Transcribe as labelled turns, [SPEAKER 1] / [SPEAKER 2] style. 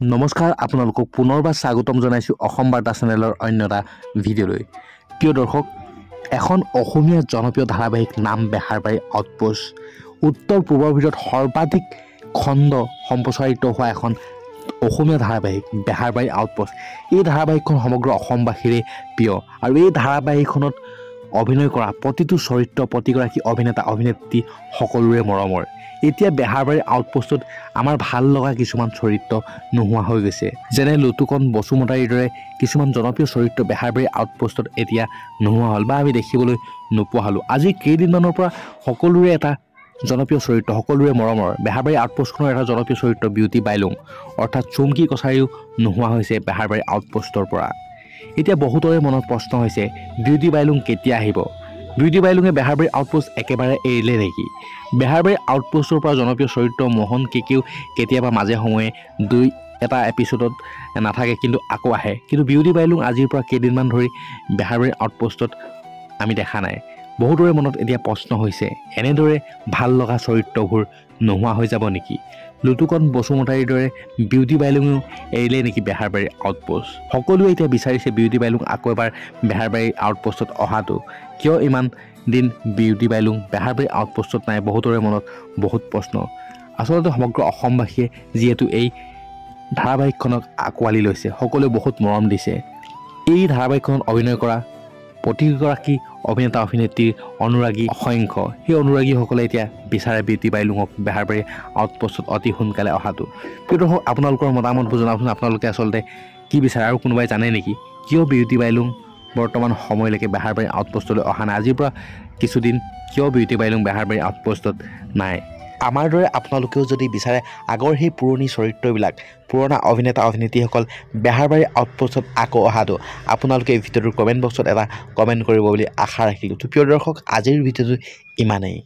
[SPEAKER 1] নমস্কাৰ আপোনালোকক পুনৰবাৰ স্বাগতম জনাইছোঁ অসম বাৰ্তা চেনেলৰ অন্য এটা ভিডিঅ'লৈ। প্ৰিয় দৰ্শক এখন অসমীয়া জনপ্ৰিয় ধাৰাবাহিক নাম বেহাৰবাৰী আউটপোষ্ট উত্তৰ পূবৰ ভিতৰত সৰ্বাধিক খণ্ড সম্প্ৰচাৰিত হোৱা এখন অসমীয়া ধাৰাবাহিক বেহাৰবাৰী আউটপোষ্ট এই ধাৰাবাহিকখন সমগ্ৰ অসমবাসীৰে প্ৰিয়। আৰু এই ধাৰাবাহিকখনত অভিনয় কৰা প্ৰতিটো চৰিত্ৰ প্ৰতিগৰাকী অভিনেতা অভিনেত্ৰী সকলোৰে মৰমৰ। এতিয়া বেহাৰবাৰী আউটপোষ্টত আমাৰ ভাল লগা কিছুমান চৰিত্ৰ নোহোৱা হৈ গৈছে। যেনে লুটুকন বসুমতাৰীৰ দৰে কিছুমান জনপ্ৰিয় চৰিত্ৰ বেহাৰবাৰী আউটপোষ্টত এতিয়া নোহোৱা হ'ল বা আমি দেখিবলৈ নোপোৱা হ'লোঁ। আজি কেইদিনমানৰ পৰা সকলোৰে এটা জনপ্ৰিয় চৰিত্ৰ সকলোৰে মৰমৰ। বেহাৰবাৰী আউটপোষ্টখনৰ এটা জনপ্ৰিয় চৰিত্ৰ বিউটি বাইলুং অৰ্থাৎ চুমকি কছাৰীও নোহোৱা হৈছে বেহাৰবাৰী আউটপোষ্টৰ পৰা। এতিয়া বহুতৰে মনত প্ৰশ্ন হৈছে বিউটি বাইলুং কেতিয়া আহিব? বিউটি বাইলুঙে বেহাৰবাৰী আউটপোষ্ট একেবাৰে এৰিলে নেকি? বেহাৰবাৰী আউটপোষ্টৰ পৰা জনপ্ৰিয় চৰিত্ৰ মোহন কেকেও কেতিয়াবা মাজে সময়ে দুই এটা এপিছ'ডত নাথাকে কিন্তু আকৌ আহে। কিন্তু বিউটি বাইলুং আজিৰ পৰা কেইদিনমান ধৰি বেহাৰবাৰী আউটপোষ্টত আমি দেখা নাই। বহুতৰে মনত এতিয়া প্ৰশ্ন হৈছে এনেদৰে ভাল লগা চৰিত্ৰবোৰ নোহোৱা হৈ যাব নেকি? লুটুকন বসুমতাৰীৰ দৰে বিউটি বাইলুঙেও এৰিলে নেকি বেহাৰবাৰী আউটপোষ্ট সকলোৱে এতিয়া বিচাৰিছে বিউটি বাইলুং আকৌ এবাৰ বেহাৰবাৰী আউটপোষ্টত অহাটো। কিয় ইমান দিন বিউটি বাইলুং বেহাৰবাৰী আউটপোষ্টত নাই বহুতৰে মনত বহুত প্ৰশ্ন। আচলতে সমগ্ৰ অসমবাসীয়ে যিহেতু এই ধাৰাবাহিকখনক আঁকোৱালি লৈছে সকলোৱে বহুত মৰম দিছে। এই ধাৰাবাহিকখনত অভিনয় কৰা প্ৰতিগৰাকী অভিনেতা অভিনেত্ৰীৰ অনুৰাগী অসংখ্য। সেই অনুৰাগীসকলে এতিয়া বিচাৰে বিউটি বাইলুঙক বেহাৰবাৰী আউটপোষ্টত অতি সোনকালে অহাটো। প্ৰিয় দৰ্শক আপোনালোকৰ মতামতবোৰ জনাবচোন আপোনালোকে আচলতে কি বিচাৰে আৰু কোনোবাই জানে নেকি? কিয় বিউটি বাইলুং বৰ্তমান সময়লৈকে বেহাৰবাৰী আউটপোষ্টলৈ অহা নাই? আজিৰ পৰা কিছুদিন কিয় বিউটি বাইলুং বেহাৰবাৰী আউটপোষ্টত নাই? আমাৰ দৰে আপোনালোকেও যদি বিচাৰে আগৰ সেই পুৰণি চৰিত্ৰবিলাক পুৰণা অভিনেতা অভিনেত্ৰীসকল বেহাৰবাৰী আউটপোষ্টত আকৌ অহাটো আপোনালোকে এই ভিডিঅ'টোৰ কমেণ্ট বক্সত এটা কমেণ্ট কৰিব বুলি আশা ৰাখিলোঁ। তো প্ৰিয় দৰ্শক আজিৰ ভিডিঅ'টো ইমানেই।